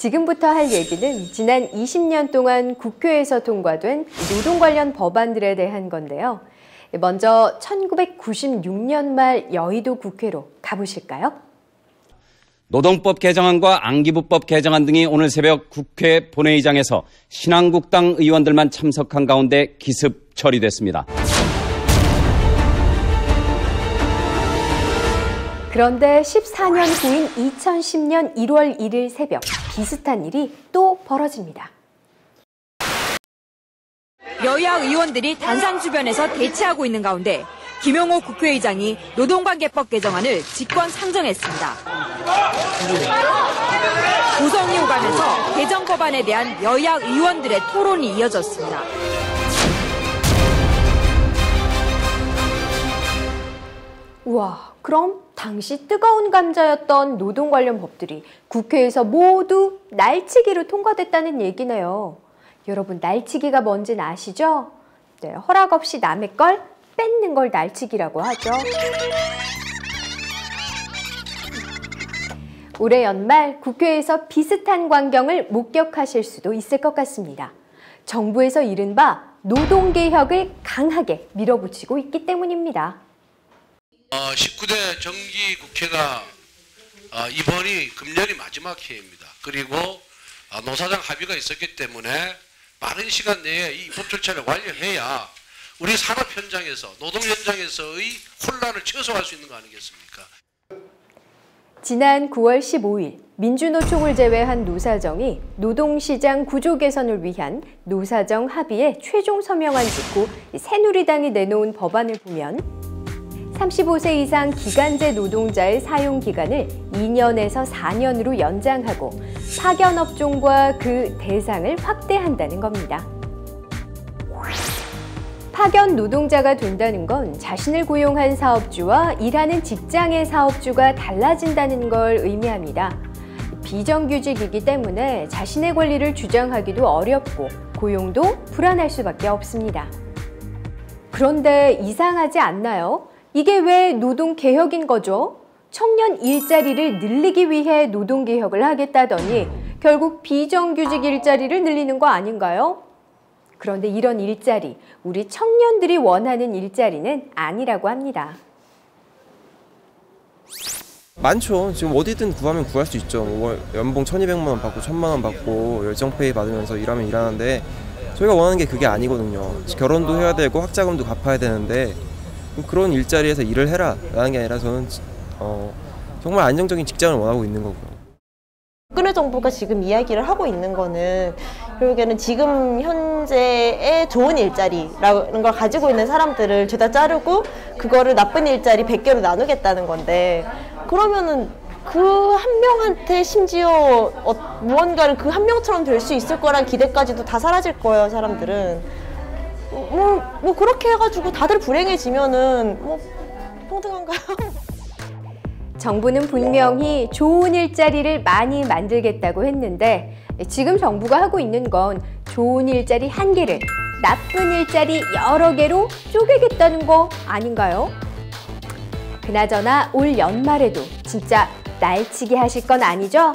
지금부터 할 얘기는 지난 20년 동안 국회에서 통과된 노동 관련 법안들에 대한 건데요. 먼저 1996년 말 여의도 국회로 가보실까요? 노동법 개정안과 안기부법 개정안 등이 오늘 새벽 국회 본회의장에서 신한국당 의원들만 참석한 가운데 기습 처리됐습니다. 그런데 14년 후인 2010년 1월 1일 새벽 비슷한 일이 또 벌어집니다. 여야 의원들이 단상 주변에서 대치하고 있는 가운데 김용호 국회의장이 노동관계법 개정안을 직권 상정했습니다. 구성이 오가면서 개정 법안에 대한 여야 의원들의 토론이 이어졌습니다. 우와, 그럼 당시 뜨거운 감자였던 노동 관련 법들이 국회에서 모두 날치기로 통과됐다는 얘기네요. 여러분, 날치기가 뭔지는 아시죠? 네, 허락 없이 남의 걸 뺏는 걸 날치기라고 하죠. 올해 연말 국회에서 비슷한 광경을 목격하실 수도 있을 것 같습니다. 정부에서 이른바 노동개혁을 강하게 밀어붙이고 있기 때문입니다. 어, 19대 정기 국회가 어, 이번이 금년이 마지막 회입니다. 그리고 어, 노사장 합의가 있었기 때문에 빠른 시간 내에 이 입법 절차를 완료해야 우리 산업 현장에서 노동 현장에서의 혼란을 최소화할 수 있는 거 아니겠습니까? 지난 9월 15일 민주노총을 제외한 노사정이 노동시장 구조 개선을 위한 노사정 합의에 최종 서명한 직후 새누리당이 내놓은 법안을 보면 35세 이상 기간제 노동자의 사용 기간을 2년에서 4년으로 연장하고 파견 업종과 그 대상을 확대한다는 겁니다. 파견 노동자가 된다는 건 자신을 고용한 사업주와 일하는 직장의 사업주가 달라진다는 걸 의미합니다. 비정규직이기 때문에 자신의 권리를 주장하기도 어렵고 고용도 불안할 수밖에 없습니다. 그런데 이상하지 않나요? 이게 왜 노동개혁인 거죠? 청년 일자리를 늘리기 위해 노동개혁을 하겠다더니 결국 비정규직 일자리를 늘리는 거 아닌가요? 그런데 이런 일자리, 우리 청년들이 원하는 일자리는 아니라고 합니다. 많죠. 지금 어디든 구하면 구할 수 있죠. 뭐 연봉 1200만 원 받고 1000만 원 받고 열정페이 받으면서 일하면 일하는데 저희가 원하는 게 그게 아니거든요. 결혼도 해야 되고 학자금도 갚아야 되는데 그런 일자리에서 일을 해라 라는 게 아니라 저는 어, 정말 안정적인 직장을 원하고 있는 거고요. 박근혜 정부가 지금 이야기를 하고 있는 거는 결국에는 지금 현재의 좋은 일자리라는 걸 가지고 있는 사람들을 죄다 자르고 그거를 나쁜 일자리 100개로 나누겠다는 건데 그러면은 그 한 명한테 심지어 어, 무언가를 그 한 명처럼 될 수 있을 거란 기대까지도 다 사라질 거예요 사람들은 뭐, 뭐 그렇게 해가지고 다들 불행해지면은 뭐 평등한가요? 정부는 분명히 좋은 일자리를 많이 만들겠다고 했는데 지금 정부가 하고 있는 건 좋은 일자리 한 개를 나쁜 일자리 여러 개로 쪼개겠다는 거 아닌가요? 그나저나 올 연말에도 진짜 날치기 하실 건 아니죠?